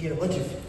get a bunch of...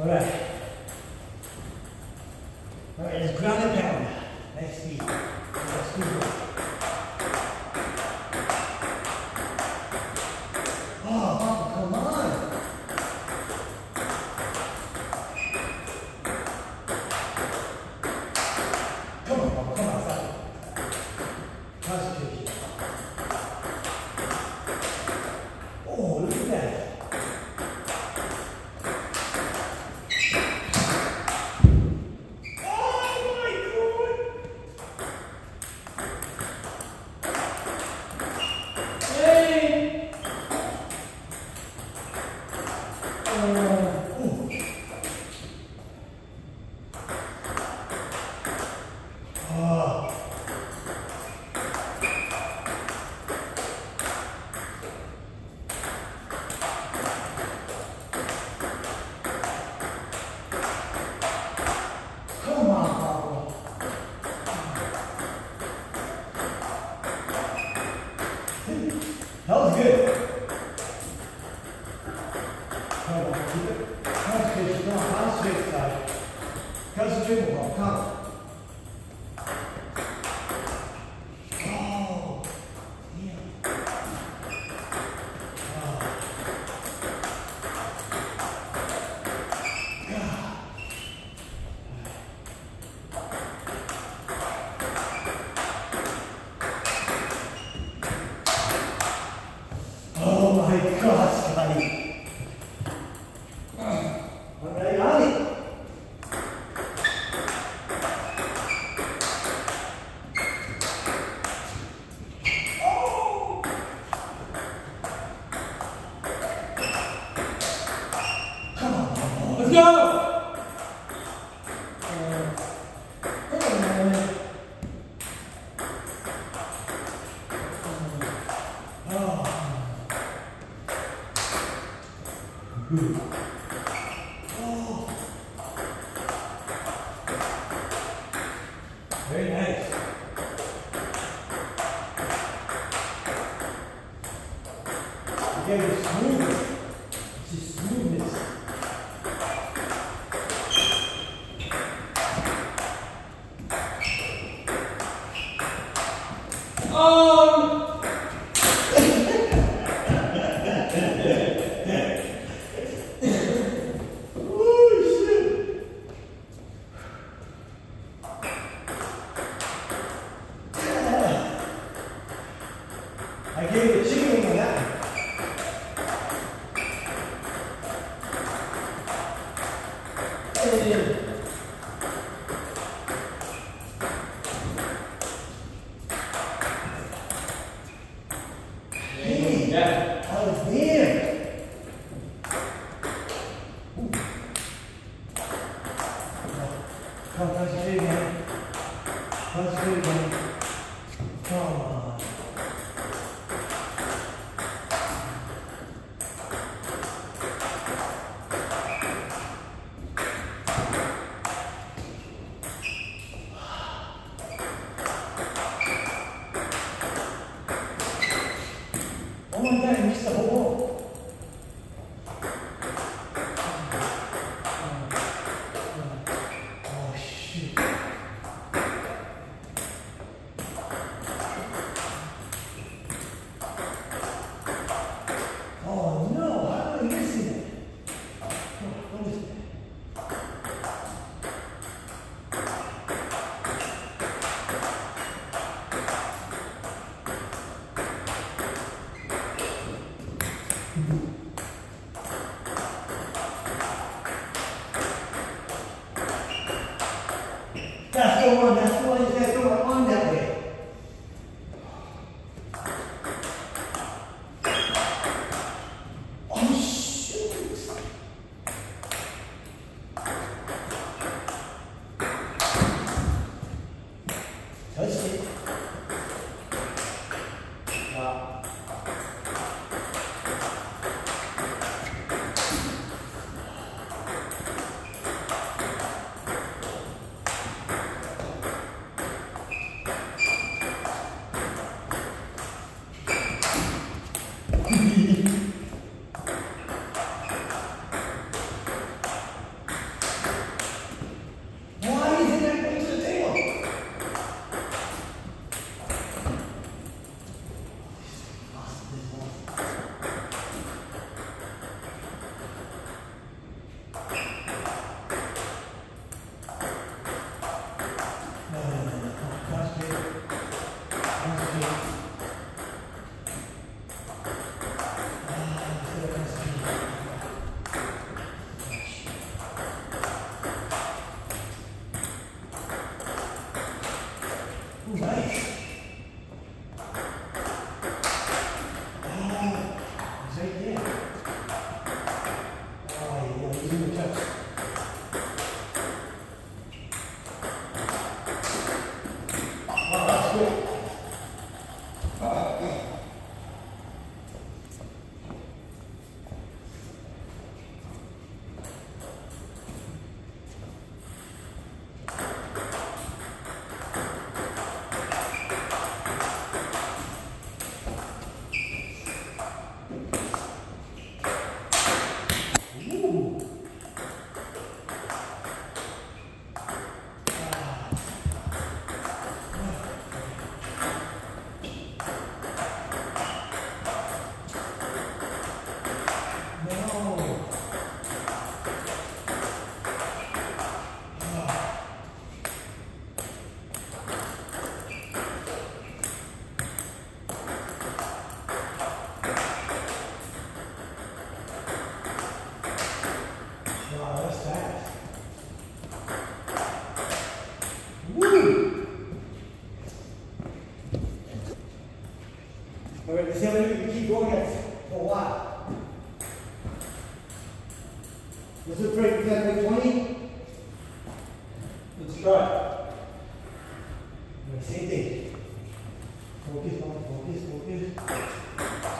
All right. All right, let's ground it down.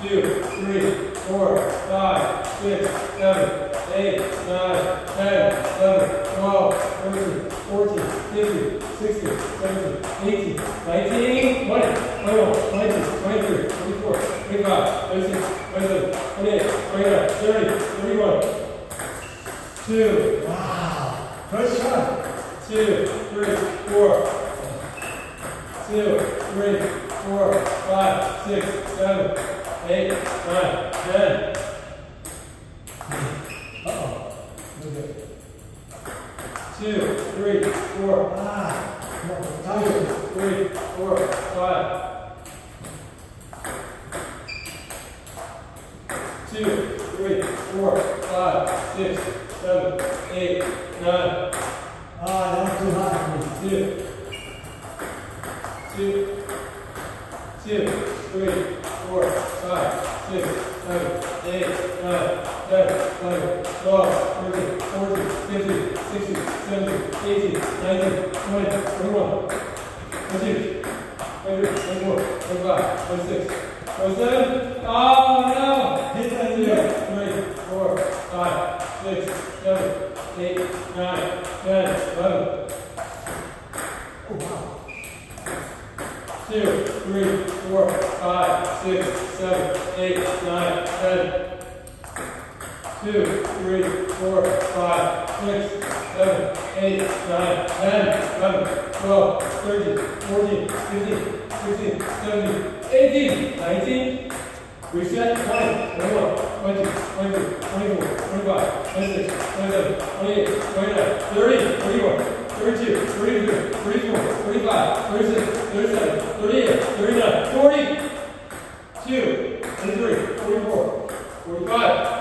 Two, three, four, five, six, seven, eight, nine, ten, eleven, twelve, thirteen, fourteen, fifteen, sixteen, seventeen, eighteen, nineteen, twenty, twenty-one, twenty-two, twenty-three, twenty-four, twenty-five, twenty-six, twenty-seven, twenty-eight, twenty-nine, thirty, thirty-one. Two, Wow. First try. two, three, four. Two, three, four, five, six, seven, eight, nine, ten. Uh-oh. Look at Two, three, four, Ah. No, two, three, four, five. Two, three, four, five, six, seven, eight, nine, Ah, that was too high two, two, two, three, four, five, six, seven, eight, nine, ten, eleven, twelve, thirteen, fourteen, fifteen, sixteen, seventeen, eighteen, nineteen, twenty, twenty-one, twenty-two, twenty-three, twenty-four, twenty-five, twenty-six, twenty-seven. Oh no! Hit that again. three, four, five, six, seven, eight, nine, ten, eleven. Oh, wow. two, three, four, five, six, seven, eight, nine, ten. Two, three, four, five, six, seven, eight, nine, ten, eleven, twelve, thirteen, fourteen, fifteen, sixteen, seventeen, eighteen, nineteen. Reset, twenty, twenty-one, twenty, twenty-two, twenty-four, twenty-five, twenty-six, twenty-seven, twenty-eight, 32, 33, 34, 35, 36, 37, 38, 39, 40, 2, 43, 44, 45,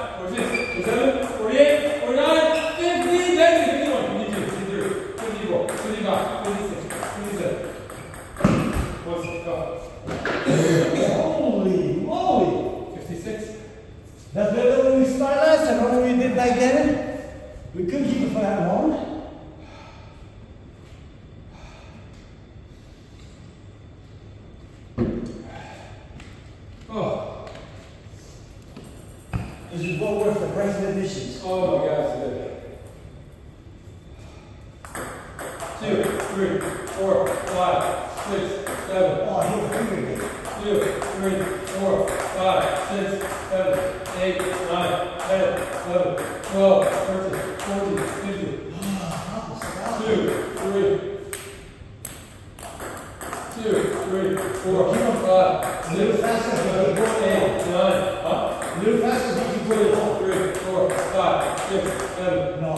six, seven, No.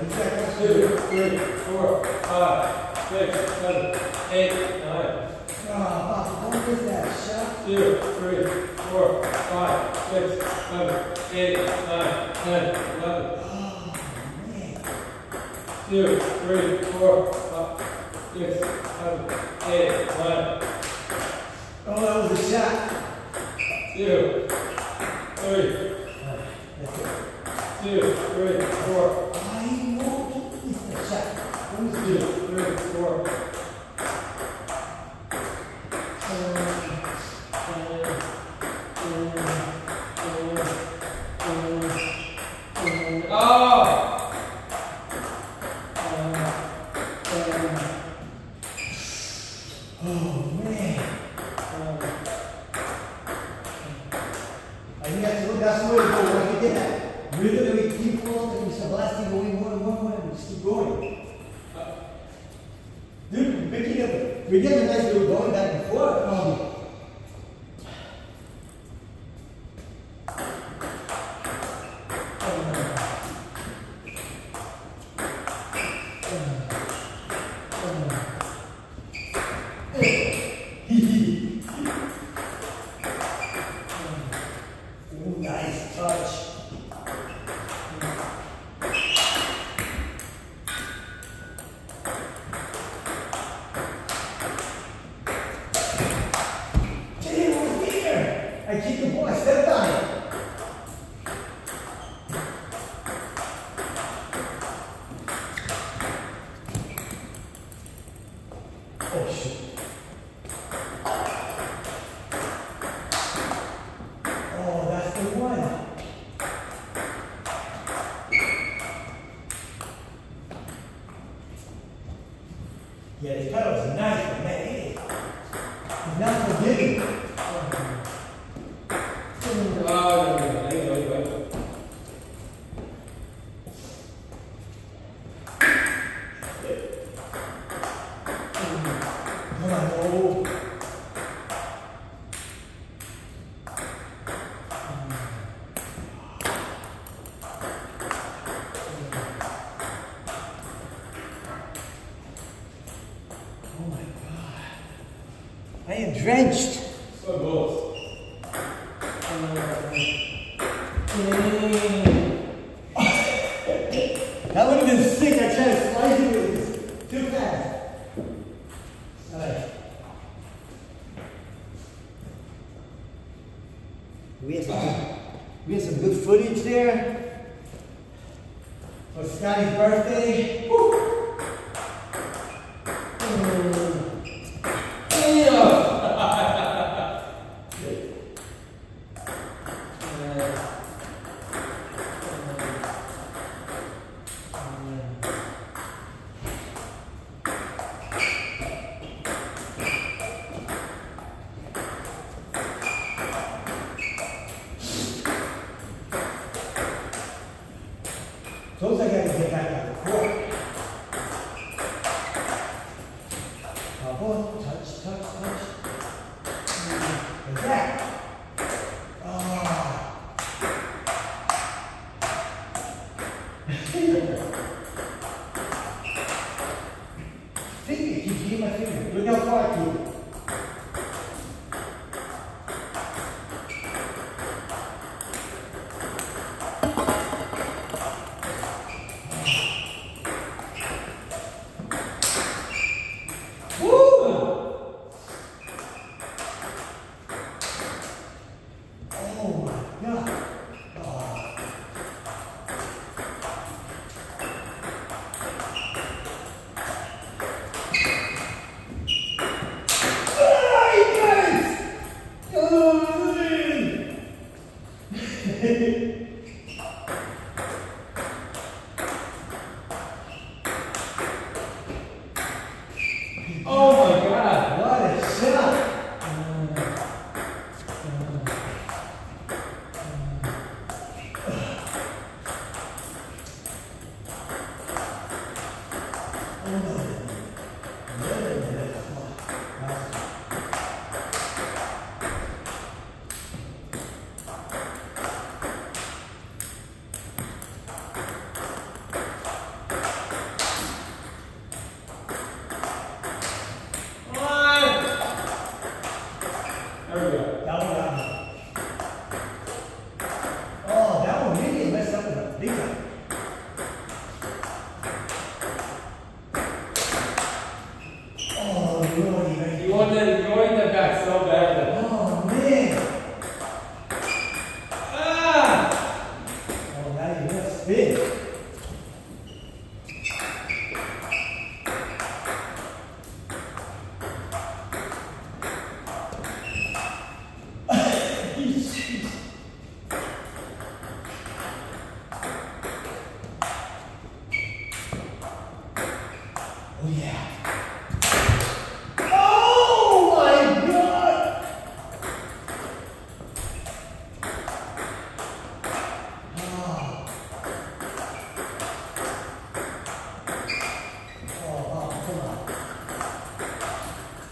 Just got two, three, four, five, six, seven, eight, nine. Ah, Papa, don't that shot. Two, three, four, five, six, seven, eight, nine, ten, eleven. Oh, man. Two, three, four, five, six, seven, eight, nine. Oh, that was a shot. Two. Two, three, four, I the shot. Let me two, three, four. Oh! Oh, man. I think that's, the- that's the way to go. Like we did we keep flowing, and we start blasting going one, one, one, and more and we just keep going. Ah. Dude, we're getting, we're getting nice little going back and forth. Yeah, this paddle's nice, but man, it is not forgiving. Oh, no, no, no, no, no, no. Come on, oh. Oh my God. I am drenched. So close. That would have wasn't sick. I tried to slice it with too fast. All right. We have some, we have some good footage there for Scotty's birthday. Woo.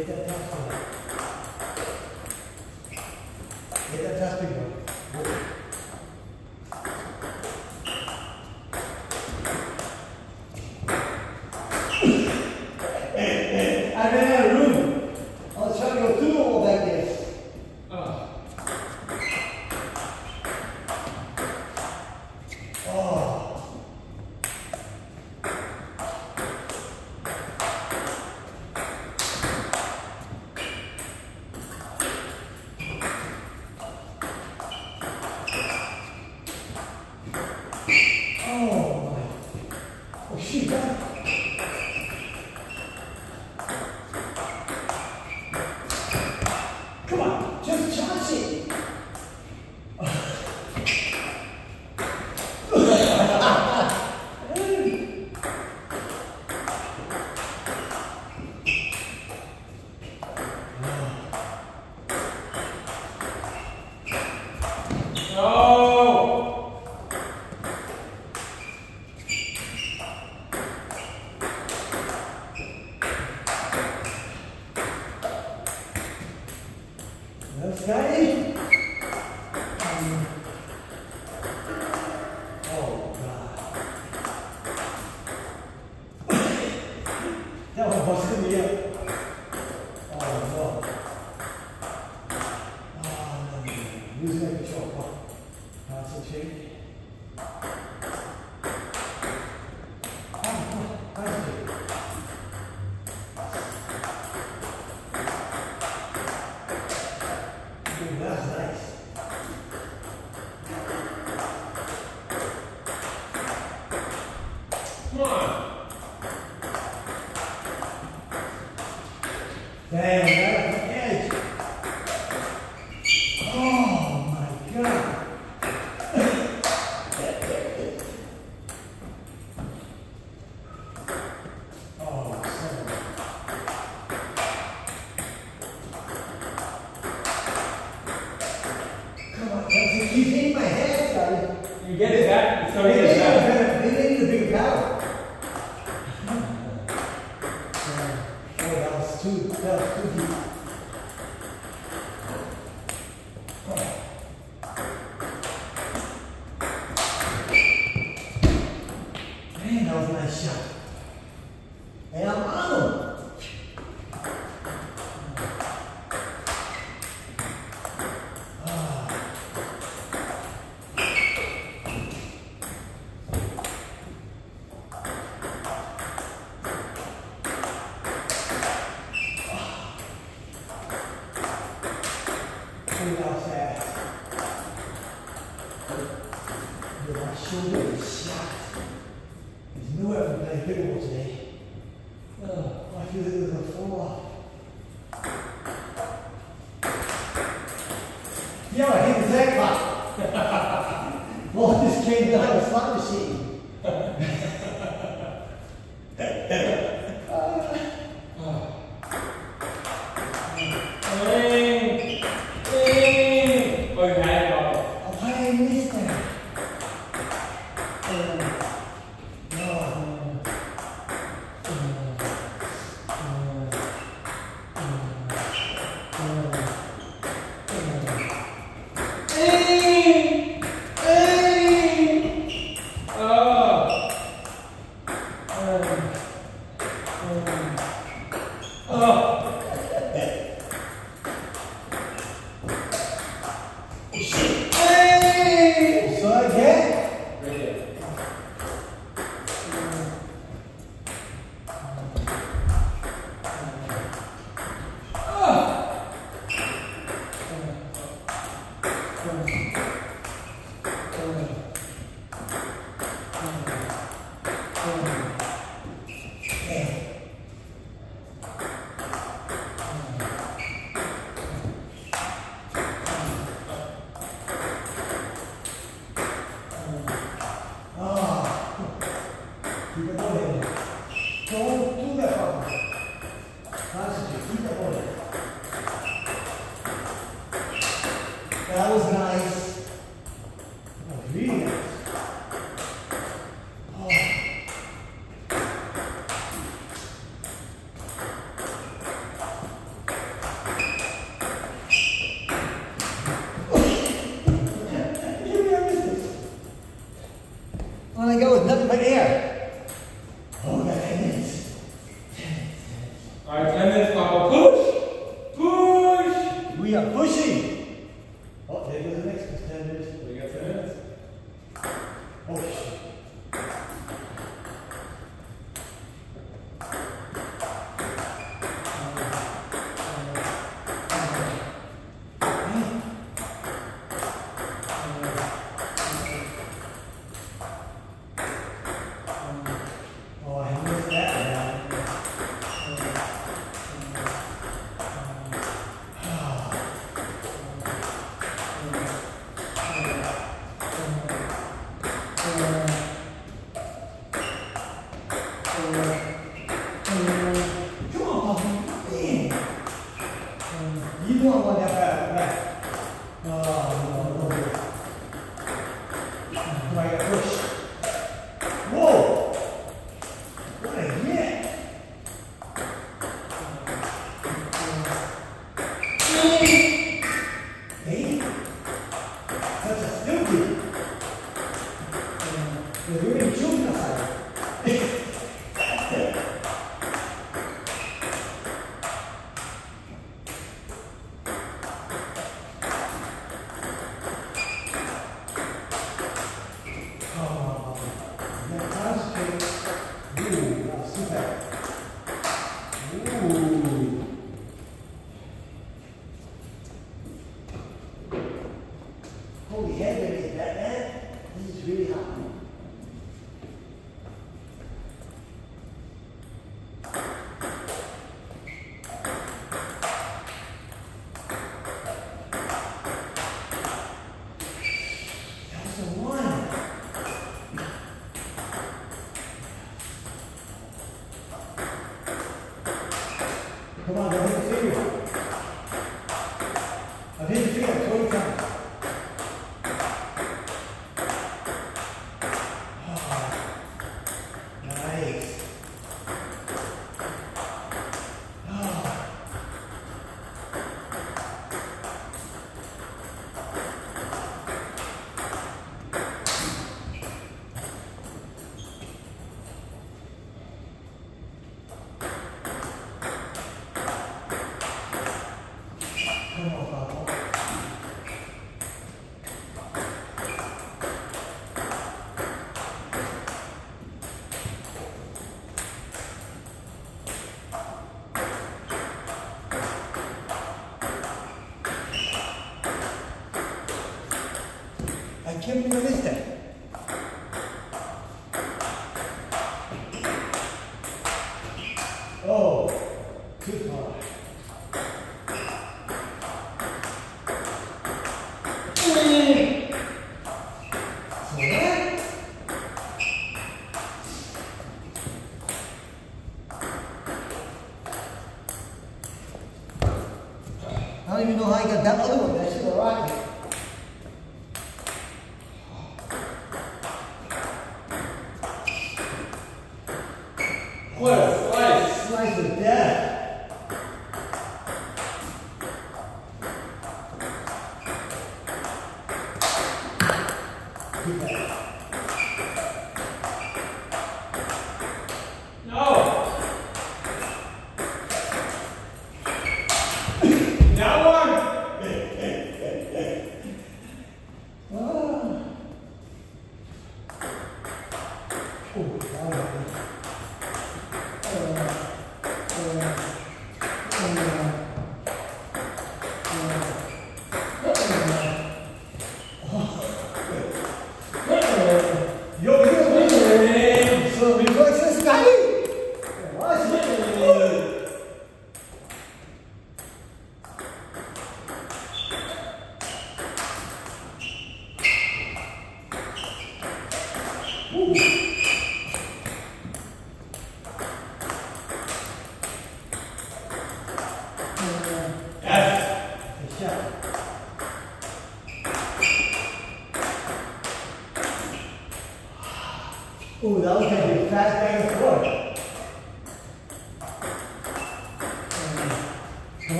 Get that test one. Get that testing 要噻，你把修炼一下。There's no effort that I did football today. I feel like it was a fool. I go with nothing but air. Come on, guys.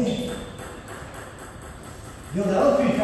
Oh, man. Yo, that was pretty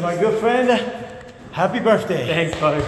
my good friend, happy birthday. Thanks, buddy.